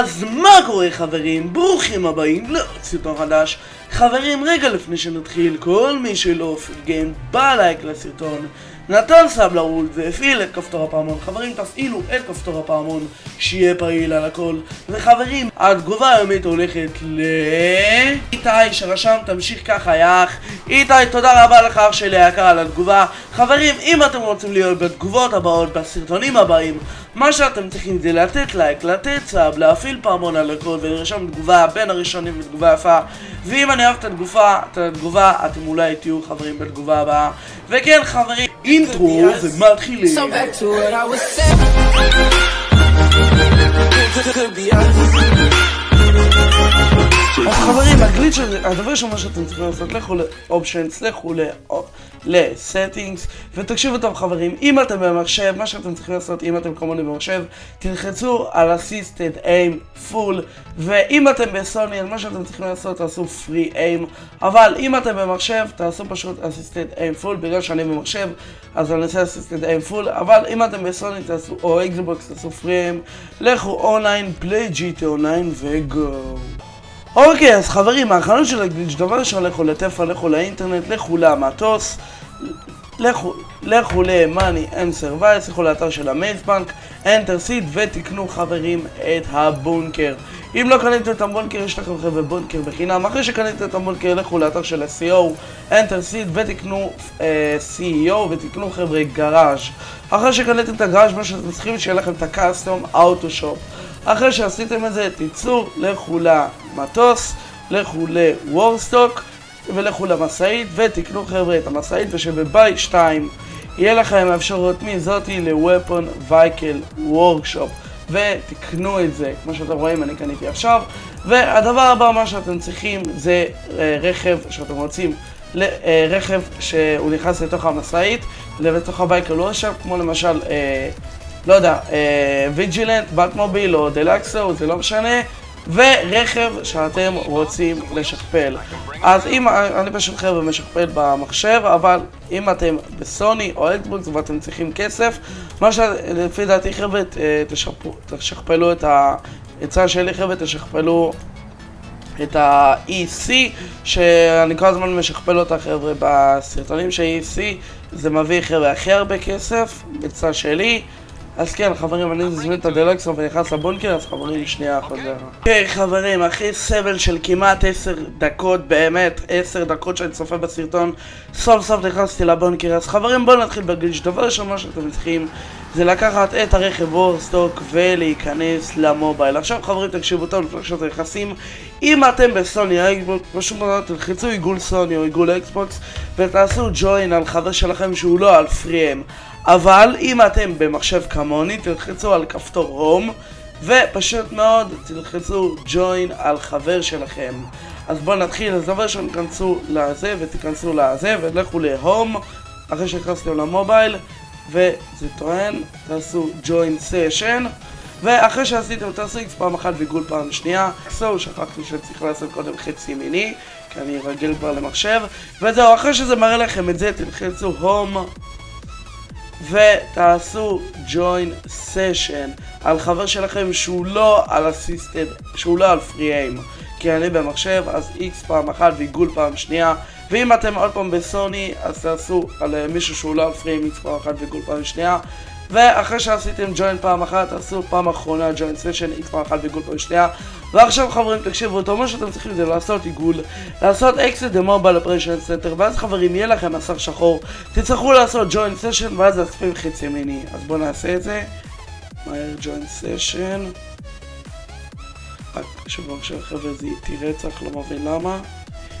אז מה קורה חברים? ברוכים הבאים לעוד סרטון חדש. חברים, רגע לפני שנתחיל, כל מי שלא פרגן בלייק לסרטון, נתן סאב לערוץ והפעיל את כפתור הפעמון. חברים, תפעילו את כפתור הפעמון, שיהיה פעיל על הכל. וחברים, התגובה היומית הולכת ל... איתי שרשם, תמשיך ככה, יאח. איתי, תודה רבה לך אח שלי היקר על התגובה. חברים, אם אתם רוצים להיות בתגובות הבאות, בסרטונים הבאים, מה שאתם צריכים זה לתת לייק, לתת סאב, להפעיל פעמון על הכל ולרשום תגובה בין הראשונים ותגובה יפה. ואם אני אוהב את התגובה, את התגובה, אתם אולי תהיו חברים בתגובה הבאה. וכן חברים, אינטרו ומתחילים So אז חברים, הגליץ' הזה, הדבר ראשון מה שאתם צריכים לעשות, לכו ל-Options, לכו ל-Settings, ותקשיבו טוב חברים, אם אתם במחשב, מה שאתם צריכים לעשות, אם אתם כמוני במחשב, תלחצו על Assisted Aim Full, ואם אתם בסוני, מה שאתם צריכים לעשות, תעשו Free Aim, אבל אם אתם במחשב, תעשו פשוט Assisted Aim Full, בגלל שאני במחשב, אז אני עושה Assisted Aim Full, אבל אם אתם בסוני, תעשו, או Xbox, תעשו Free Aim, לכו אונליין, פליי GT אונליין וגו. אוקיי, אז חברים, ההכנות של הגליץ', דבר ראשון, לכו לטפה, לכו לאינטרנט, לכו למטוס, לכו, לכו ל-money and service, לכו לאתר של המייס בנק, enter seed ותקנו חברים את הבונקר. אם לא קניתם את הבונקר, יש לכם חבר'ה בונקר בחינם. אחרי שקניתם את הבונקר, לכו לאתר של ה-CO, enter seed ותקנו uh, CEO ותקנו חבר'ה גראז'. אחרי שקניתם את הגראז', מה שאתם צריכים שיהיה לכם את ה-custom auto shop. אחרי שעשיתם את זה, תצאו, לכו למטוס, לכו לוורסטוק ולכו למשאית ותקנו חבר'ה את המשאית ושב-Bay 2 יהיה לכם אפשרות מזאתי ל-Weapon Vehicle Workshop. ותקנו את זה, כמו שאתם רואים אני קניתי עכשיו. והדבר הבא מה שאתם צריכים זה אה, רכב שאתם רוצים אה, רכב שהוא נכנס לתוך המשאית לתוך ה-Vehicle Workshop כמו למשל אה, לא יודע, Vigilante, Batmobile או Deluxo, זה לא משנה, ורכב שאתם רוצים לשכפל. אז אם, אני פשוט חבר'ה משכפל במחשב, אבל אם אתם בסוני או אקסבוקס ואתם צריכים כסף, מה שלפי דעתי חבר'ה, תשכפלו את העצה שלי חבר'ה, תשכפלו את ה-EC, שאני כל הזמן משכפל אותה חבר'ה בסרטונים של EC, זה מביא חבר'ה הכי הרבה כסף, עצה שלי. אז כן, חברים, אני מזמין את הדלקסון ונכנס לבונקר, אז חברים, שנייה חוזר. אוקיי, חברים, אחרי סבל של כמעט עשר דקות, באמת, עשר דקות שאני צופה בסרטון, סוף סוף נכנסתי לבונקר, אז חברים, בואו נתחיל ב-glitch. דבר ראשון, מה שאתם צריכים זה לקחת את הרכב Warstock ולהיכנס ל-Mobile. עכשיו, חברים, תקשיבו טוב, לפני שאתם נכנסים, אם אתם בסוני אקסבוקס, פשוט תלחצו עיגול סוני או עיגול אקסבוקס ותעשו ג'וין על חבר שלכם שהוא לא על free aim. אבל אם אתם במחשב כמוני, תלחצו על כפתור הום, ופשוט מאוד תלחצו join על חבר שלכם. אז בואו נתחיל, אז דבר ראשון תיכנסו לזה ותיכנסו לזה ולכו להום, אחרי שנכנסתם למובייל, וזה טוען, תעשו join session. ואחרי שעשיתם תעשו X פעם אחת ועיגול פעם שנייה. זהו, שכחתי שצריך לעשות קודם חצי ימיני, כי אני רגיל כבר למחשב. וזהו, אחרי שזה מראה לכם את זה, תלחצו הום. ותעשו join session על חבר שלכם שהוא לא על הסיסטד, שהוא לא על פרי איים כי אני במחשב אז x פעם אחת ועיגול פעם שנייה. ואם אתם עוד פעם בסוני אז תעשו על אה, מישהו שהוא לא על פרי איים x פעם אחת ועיגול פעם שנייה ואחרי שעשיתם ג'וין פעם אחת, תעשו פעם אחרונה ג'וין סשן, איקס פעם אחת ועיגול פעם שנייה. ועכשיו חברים תקשיבו, אותו מה שאתם צריכים זה לעשות עיגול, לעשות exit the Mobile Operation Center ואז חברים יהיה לכם מסך שחור, תצטרכו לעשות join session ואז להספים חץ ימיני, אז בואו נעשה את זה, מהר join session רק שבו עכשיו חבר'ה זה איטי רצח, לא מבין למה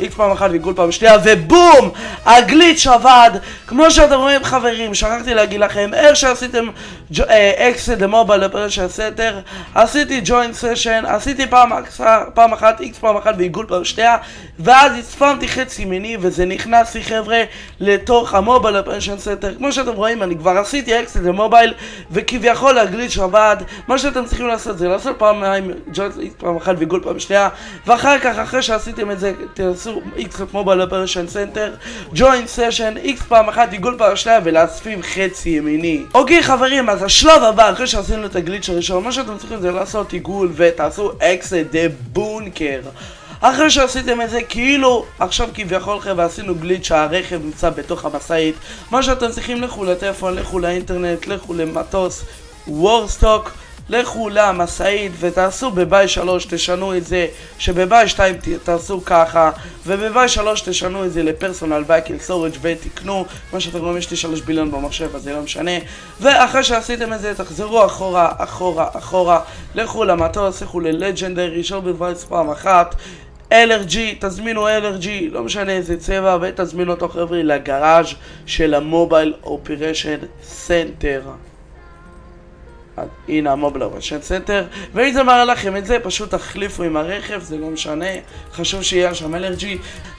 איקס פעם אחת ועיגול פעם שנייה ובום! ה-glitch עבד! כמו שאתם רואים חברים, שכחתי להגיד לכם, איך שעשיתם exit the Mobile Operation Center עשיתי join session, עשיתי פעם, פעם אחת איקס פעם אחת ועיגול פעם שנייה ואז הספמתי חץ ימיני וזה נכנס לי חבר'ה לתוך ה-Mobile Operation Center כמו שאתם רואים אני כבר עשיתי exit the Mobile וכביכול ה-glitch עבד מה שאתם צריכים לעשות זה לעשות ג'וינט פעם אחת ועיגול פעם שנייה ואחר כך אחרי שעשיתם את זה exit Mobile Operation Center, join session, X פעם אחת, עיגול פעם שנייה ולהספים חץ ימיני. אוקיי חברים, אז השלב הבא, אחרי שעשינו את ה-glitch הראשון, מה שאתם צריכים זה לעשות עיגול ותעשו exit the בונקר. אחרי שעשיתם את זה, כאילו עכשיו כביכול חבר'ה עשינו גליץ' שהרכב נמצא בתוך המשאית מה שאתם צריכים לכו לטלפון, לכו לאינטרנט, לכו למטוס וורסטוק לכו למשאית ותעשו בביי 3 תשנו את זה שבביי 2 תעשו ככה ובביי 3 תשנו את זה לפרסונל וייקל סורג' ותקנו מה שאתם רואים יש לי 3 ביליון במחשב אז זה לא משנה. ואחרי שעשיתם את זה תחזרו אחורה אחורה אחורה. לכו למטוס לכו ל-Legendary show by price פעם אחת. Elegy, תזמינו Elegy, לא משנה איזה צבע, ותזמינו אותו חבר'ה לגראז' של ה-Mobile Operation Center. הנה ה-Mobile Operation Center, ואם זה מראה לכם את זה, פשוט תחליפו עם הרכב, זה לא משנה, חשוב שיהיה שם Elegy.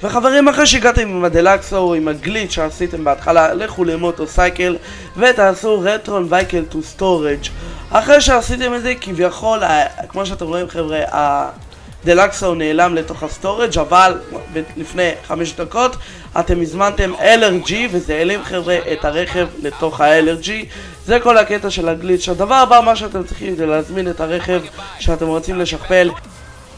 וחברים, אחרי שהגעתם עם ה-Deluxo, עם ה-glitch שעשיתם בהתחלה, לכו ל-motorcycle, ותעשו return vehicle to storage. אחרי שעשיתם את זה, כביכול, כמו שאתם רואים חבר'ה, Deluxo נעלם לתוך ה-storage אבל לפני חמש דקות אתם הזמנתם Elegy וזה העלים חבר'ה את הרכב לתוך ה-Elegy זה כל הקטע של ה-glitch. הדבר הבא מה שאתם צריכים זה להזמין את הרכב שאתם רוצים לשכפל.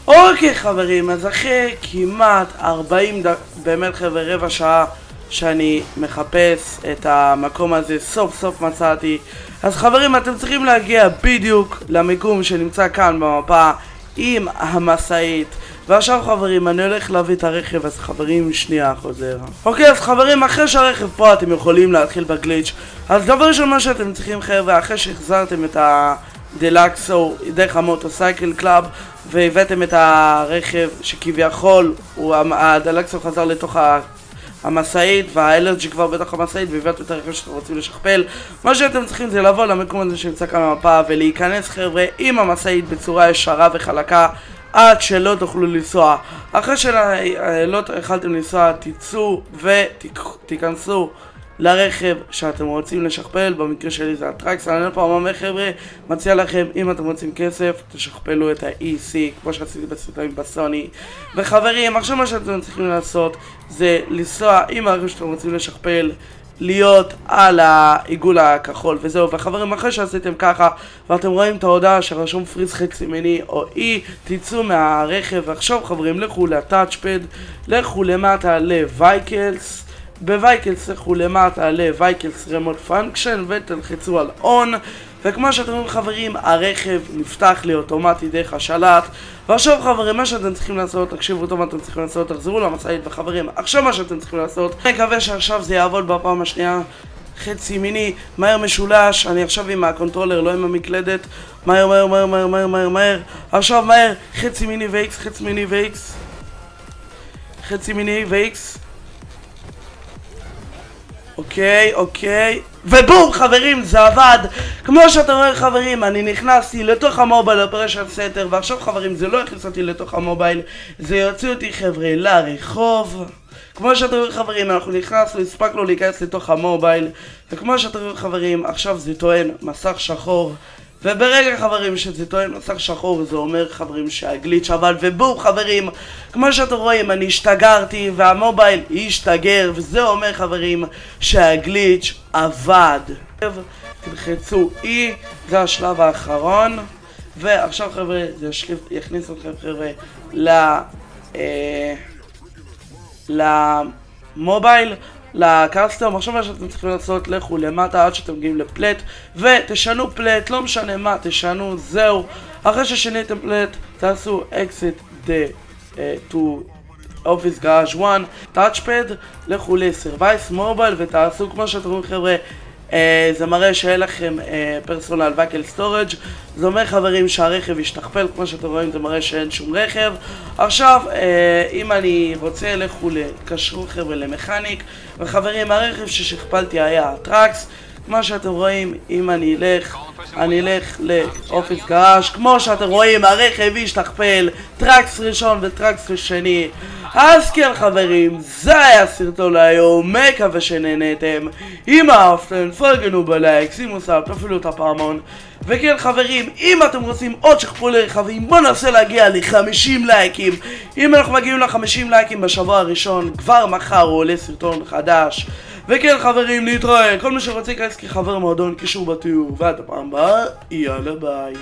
אוקיי חברים, אז אחרי כמעט 40 דקות, באמת חבר'ה רבע שעה שאני מחפש את המקום הזה, סוף סוף מצאתי. אז חברים אתם צריכים להגיע בדיוק למיקום שנמצא כאן במפה עם המשאית ועכשיו חברים, אני הולך להביא את הרכב, אז חברים, שנייה חוזר. אוקיי, אז חברים, אחרי שהרכב פה אתם יכולים להתחיל ב-glitch. אז דבר ראשון מה שאתם צריכים חבר'ה, אחרי שהחזרתם את ה-Deluxo דרך ה-motorcycle club והבאתם את הרכב שכביכול הדלקסו חזר לתוך ה... המשאית והאלרג'י כבר בתוך המשאית והבאתם את הרכב שאתם רוצים לשכפל. מה שאתם צריכים זה לבוא למקום הזה שנמצא כאן במפה ולהיכנס חבר'ה עם המשאית בצורה ישרה וחלקה עד שלא תוכלו לנסוע. אחרי שלא יכלתם לנסוע תצאו ותיכנסו לרכב שאתם רוצים לשכפל, במקרה שלי זה הטרקס, אני פעם אומר חבר'ה, מציע לכם, אם אתם רוצים כסף, תשכפלו את ה-EC, כמו שעשיתי בסרטונים בסוני. וחברים, עכשיו מה שאתם צריכים לעשות, זה לנסוע עם הרכב שאתם רוצים לשכפל, להיות על העיגול הכחול וזהו. וחברים אחרי שעשיתם ככה ואתם רואים את ההודעה שרשום press חץ ימיני או E תצאו מהרכב. ועכשיו חברים לכו ל-touchpad לכו למטה ל-vehicles ב-vehicles לכו למטה ל-vehicles remote function ותלחצו על on. וכמו שאתם רואים חברים הרכב נפתח לי אוטומטי דרך השלט. ועכשיו חברים מה שאתם צריכים לעשות תקשיבו טוב מה אתם צריכים לעשות תחזרו למשאית וחברים עכשיו מה שאתם צריכים לעשות אני מקווה שעכשיו זה יעבוד בפעם השנייה. חץ ימיני, מהר משולש, אני עכשיו עם הקונטרולר, לא עם המקלדת. מהר מהר מהר מהר מהר מהר מהר. עכשיו מהר, חץ ימיני ו-X, חץ ימיני ו-X חץ ימיני ו-X אוקיי, אוקיי. ובום חברים זה עבד. כמו שאתם רואים חברים אני נכנסתי לתוך ה-Mobile Operation Center ועכשיו חברים זה לא הכניס אותי לתוך ה-Mobile זה יוציא אותי חבר'ה לרחוב. כמו שאתם רואים חברים אנחנו נכנסנו הספקנו להיכנס לתוך ה-Mobile וכמו שאתם רואים חברים עכשיו זה טוען מסך שחור וברגע חברים שזה טוען מסך שחור זה אומר חברים שה-glitch עבד ובום חברים כמו שאתם רואים אני השתגרתי וה-Mobile השתגר וזה אומר חברים שהגליץ' עבד. תלחצו E זה השלב האחרון. ועכשיו חבר'ה זה יכניס אתכם חבר'ה ל... אה, למובייל לקסטום, עכשיו מה שאתם צריכים לעשות, לכו למטה עד שאתם מגיעים לפלט ותשנו פלט, לא משנה מה, תשנו, זהו. אחרי ששיניתם פלט, תעשו exit the uh, to office garage 1 touchpad, לכו ל-service mobile ותעשו כמו שאתם רואים חבר'ה Uh, זה מראה שאין לכם personal vehicle storage זה אומר חברים שהרכב ישתכפל כמו שאתם רואים זה מראה שאין שום רכב. עכשיו uh, אם אני רוצה תתקשרו חבר'ה ל mechanic. וחברים הרכב ששכפלתי היה ה Thrax. כמו שאתם רואים, אם אני אלך, אני אלך ל office garage, כמו שאתם רואים, הרכב השתכפל, Thrax ראשון ו Thrax שני. אז כן חברים, זה היה הסרטון להיום, מקווה שנהנתם. אם אהבתם, פרגנו בלייק, שימו sub, תפעילו את הפעמון. וכן חברים, אם אתם רוצים עוד שכפולי רכבים, בואו ננסה להגיע ל-50 לייקים. אם אנחנו מגיעים ל-50 לייקים בשבוע הראשון, כבר מחר הוא עולה סרטון חדש. וכן חברים, להתראה, כל מי שרוצה להיכנס כחבר מועדון, קישור בתיאור. ועד הפעם הבאה, יאללה ביי.